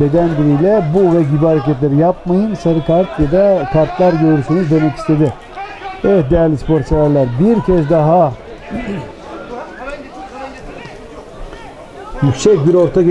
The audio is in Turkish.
beden diliyle bu ve gibi hareketleri yapmayın. Sarı kart ya da kartlar görürsünüz demek istedi. Evet değerli spor severler bir kez daha yüksek bir orta